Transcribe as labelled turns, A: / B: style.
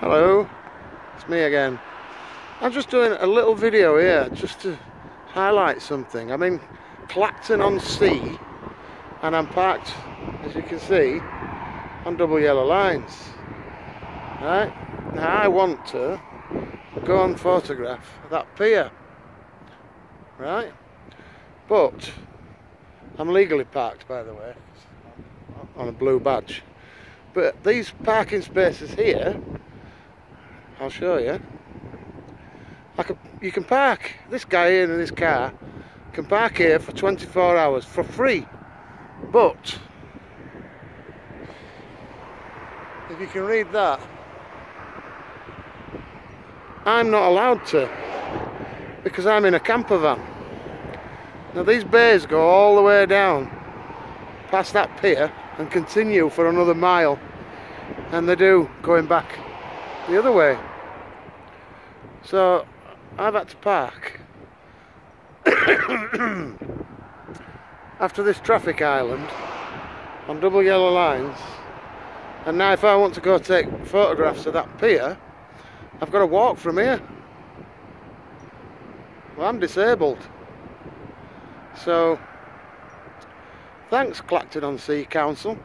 A: Hello, it's me again. I'm just doing a little video here just to highlight something. I'm in Clacton on Sea and I'm parked, as you can see, on double yellow lines. Right? Now I want to go and photograph that pier. Right? But I'm legally parked by the way on a blue badge. But these parking spaces here I'll show you. Can, you can park, this guy in his car can park here for 24 hours for free. But, if you can read that, I'm not allowed to because I'm in a camper van. Now these bays go all the way down past that pier and continue for another mile and they do going back the other way. So I've had to park. After this traffic island on double yellow lines and now if I want to go take photographs of that pier I've got to walk from here. Well I'm disabled. So thanks Clacton on Sea Council